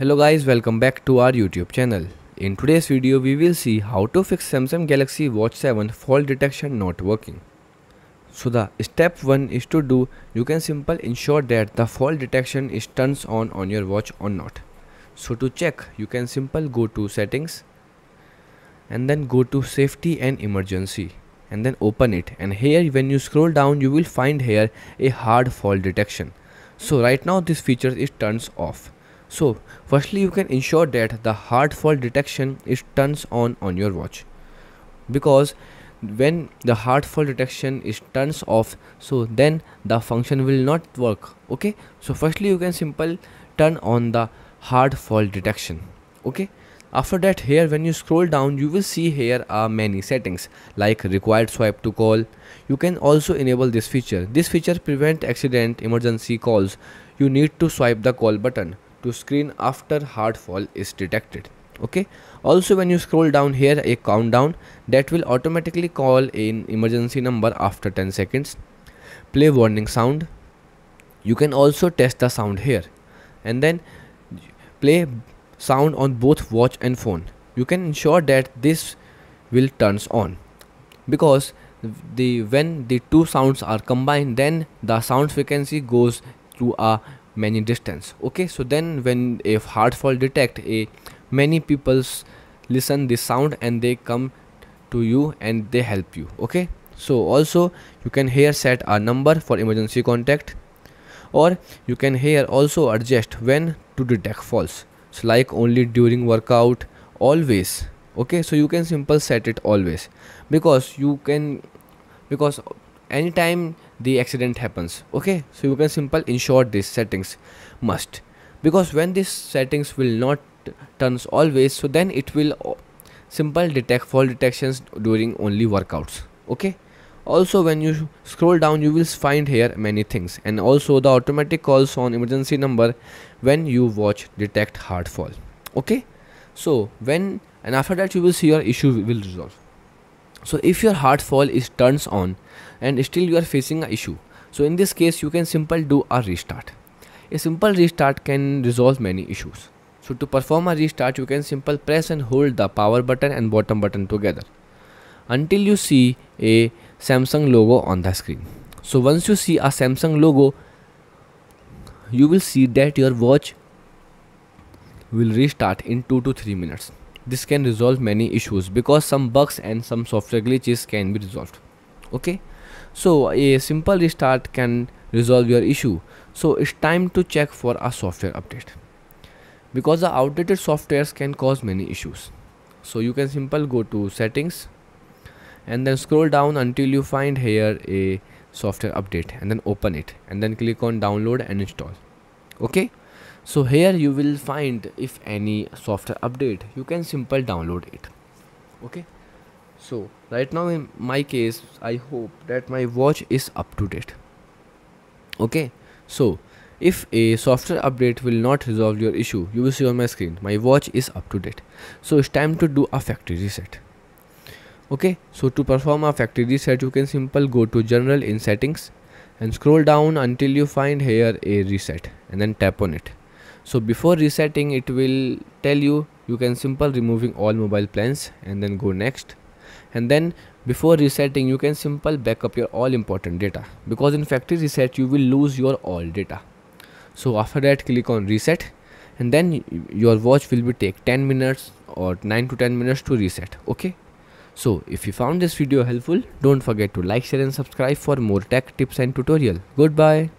Hello guys, welcome back to our YouTube channel. In today's video, we will see how to fix Samsung Galaxy Watch 7 fall detection not working. So the step 1 is to do, you can simple ensure that the fall detection is turns on on your watch or not. So to check, you can simple go to settings and then go to safety and emergency and then open it and here when you scroll down you will find here a hard fall detection so right now this feature is turns off so firstly you can ensure that the hard fall detection is turns on on your watch. Because when the hard fall detection is turns off so then the function will not work okay? So firstly you can simple turn on the hard fall detection okay? After that here when you scroll down you will see here are many settings like required swipe to call. You can also enable this feature. This feature prevent accident emergency calls. You need to swipe the call button to screen after hard fall is detected okay? Also when you scroll down here a countdown that will automatically call an emergency number after 10 seconds. Play warning sound. You can also test the sound here. And then play sound on both watch and phone. You can ensure that this will turns on. Because the when the two sounds are combined then the sound frequency goes to a many distance. Okay so then when if hard fall detect a many people's listen the sound and they come to you and they help you. Okay so also you can here set a number for emergency contact or you can here also adjust when to detect false so like only during workout always. Okay so you can simple set it always because you can because anytime the accident happens. Okay so you can simple ensure these settings must. Because when these settings will not turns always so then it will simple detect fall detections during only workouts. Okay? Also when you scroll down you will find here many things. And also the automatic calls on emergency number when you watch detect hard fall. Okay? So when and after that you will see your issue will resolve so if your hard fall is turns on and still you are facing a issue. So in this case you can simple do a restart. A simple restart can resolve many issues. So to perform a restart you can simple press and hold the power button and bottom button together until you see a Samsung logo on the screen. So once you see a Samsung logo you will see that your watch will restart in 2 to 3 minutes this can resolve many issues because some bugs and some software glitches can be resolved. Okay? So a simple restart can resolve your issue. So it's time to check for a software update. Because the outdated softwares can cause many issues. So you can simple go to settings and then scroll down until you find here a software update and then open it and then click on download and install. Okay so here you will find if any software update you can simple download it. Okay? So right now in my case i hope that my watch is up to date. Okay? So if a software update will not resolve your issue you will see on my screen my watch is up to date. So it's time to do a factory reset. Okay? So to perform a factory reset you can simple go to general in settings and scroll down until you find here a reset and then tap on it so before resetting it will tell you you can simple removing all mobile plans and then go next. And then before resetting you can simple backup your all important data. Because in factory reset you will lose your all data. So after that click on reset. And then your watch will be take 10 minutes or 9 to 10 minutes to reset okay? So if you found this video helpful don't forget to like share and subscribe for more tech tips and tutorial. Goodbye